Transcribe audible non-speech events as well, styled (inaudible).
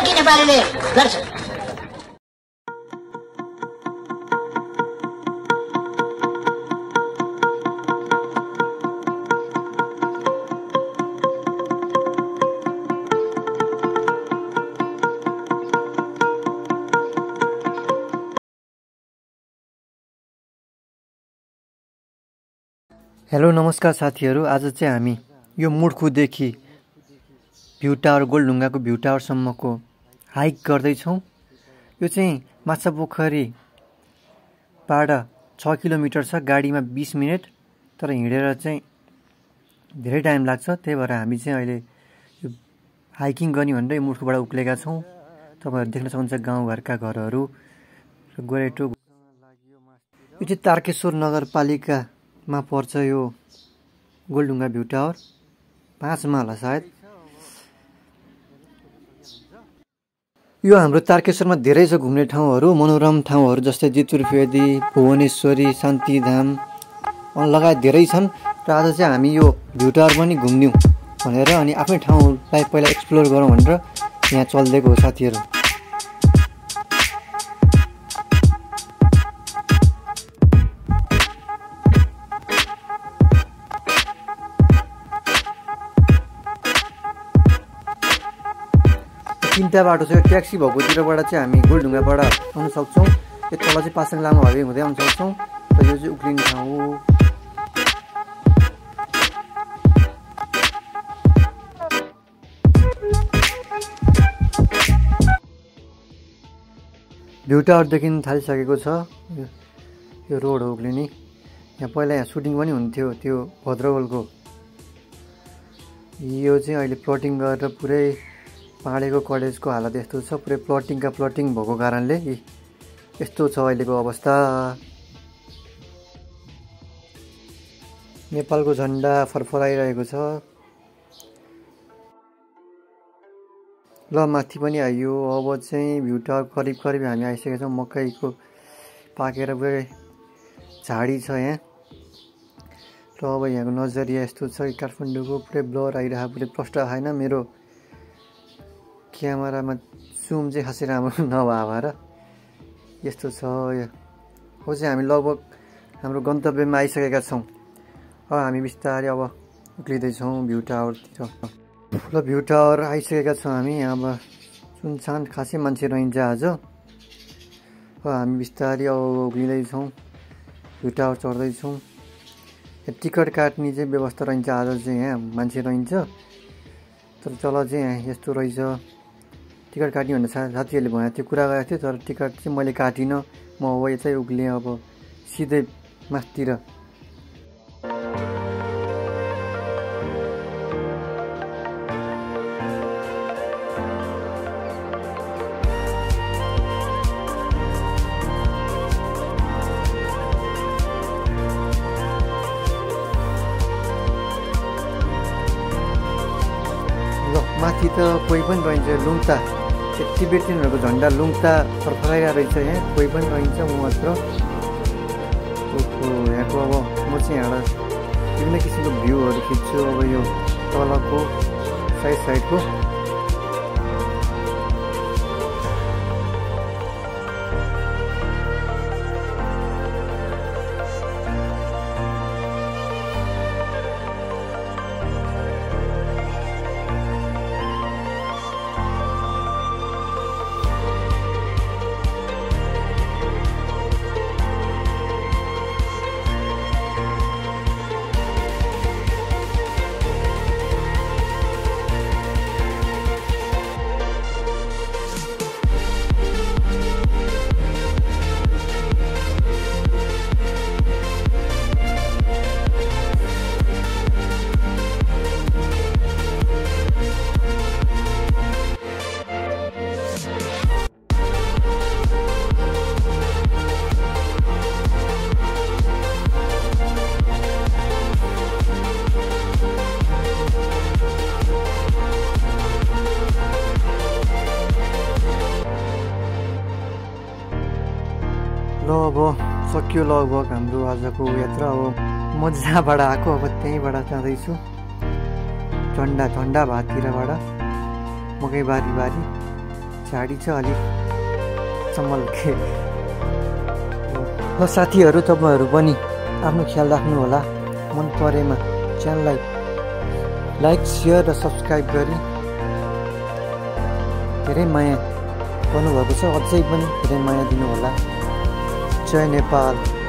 बेलकी नेपालीले गर्छ हेलो नमस्कार साथीहरू। आज चाहिँ हामी यो मुडखुदेखि भ्यू टावर गोलढुङ्गाको भ्यू टावरसम्मको हाइक गर्दैछौँ। यो चाहिँ माछा पोखरीबाट छ किलोमिटर छ गाडीमा बिस मिनट तर हिँडेर चाहिँ धेरै टाइम लाग्छ। त्यही भएर हामी चाहिँ अहिले यो हाइकिङ गर्ने भनेर यो मुडखुबाट उक्लेका छौँ। तपाईँहरू देख्न सक्नुहुन्छ गाउँघरका घरहरू गोरेटो यो चाहिँ तारकेश्वर नगरपालिकामा पर्छ यो गोलढुङ्गा भ्यू टावर। पाँचमा होला सायद। यो हाम्रो तारकेश्वरमा धेरै छ घुम्ने ठाउँहरू मनोरम ठाउँहरू जस्तै जितुर फेदी भुवनेश्वरी शान्तिधाम लगायत धेरै छन्। र आज चाहिँ हामी यो भ्यू टावर पनि घुम्यौँ भनेर अनि आफ्नै ठाउँलाई पहिला एक्सप्लोर गरौँ भनेर यहाँ चलिदिएको हो साथीहरू। तिनवटा बाटो छ यो ट्याक्सी भएकोतिरबाट चाहिँ हामी गोलढुङ्गाबाट आउन सक्छौँ। यो तल चाहिँ पासाङ लामा हाइवे हुँदै आउन सक्छौँ। र यो चाहिँ उक्लिने ठाउँ हो। भ्यू टावरदेखि थालिसकेको छ। यो रोड हो उक्लिने। यहाँ पहिला यहाँ सुटिङ पनि हुन्थ्यो त्यो भद्रवलको। यो चाहिँ अहिले प्लटिङ गरेर पुरै पाडेको कलेजको हालत यस्तो छ पुरै प्लटिङका प्लटिङ भएको कारणले यस्तो छ अहिलेको अवस्था। नेपालको झन्डा फरफराइरहेको छ। ल माथि पनि आइयो। अब चाहिँ भ्यू टावर करिब करिब हामी आइसकेका छौँ। मकैको पाकेर पुरै झाडी छ यहाँ। र अब यहाँको नजरिया यस्तो छ काठमाडौँको पुरै ब्लर आइरहेको पुरै प्रष्ट आएन मेरो क्यामेरामा जुम चाहिँ खासै राम्रो (laughs) नभए भएर यस्तो छ यो। हो चाहिँ हामी लगभग हाम्रो गन्तव्यमा आइसकेका छौँ। अब हामी बिस्तारै अब उक्लिँदैछौँ भ्यू टावरतिर। ल भ्यू टावर आइसकेका छौँ हामी। अब सुनसान खासै मान्छे रहन्छ आज। अब हामी बिस्तारै अब उक्लिँदैछौँ भ्यू टावर चढ्दैछौँ। टिकट काट्ने चाहिँ व्यवस्था रहन्छ आज चाहिँ यहाँ मान्छे रहन्छ। तर तल चाहिँ यस्तो रहेछ। टिकट काट्ने भनेर सा साथीहरूले भनेको थियो कुरा गरेको थियो तर टिकट चाहिँ मैले काटिनँ। म अब यतै उक्लिएँ अब सिधै मासतिर। माथि त कोही पनि रहन्छ लुङ्ता। त्यो टिबेटियनहरूको झन्डा लुङ्ता फर्फराइरहेको रहेछ यहाँ। कोही पनि रहन्छ म मात्र। यहाँको अब म चाहिँ यहाँबाट विभिन्न किसिमको भ्यूहरू खिच्छु। अब यो तलको साइड साइडको अब सकियो लगभग हाम्रो आजको यात्रा अब। म जहाँबाट आएको अब त्यहीँबाट जाँदैछु। झन्डा झन्डा भाततिरबाट। मकै बारी बारी। झाडी चाहिँ अलिक चमल्के ल साथीहरू तपाईँहरू पनि आफ्नो ख्याल राख्नु होला मन परेमा च्यानललाई लाइक सेयर र सब्सक्राइब गरी। धेरै माया गर्नुभएको छ। अझै पनि धेरै माया दिनुहोला। जय नेपाल।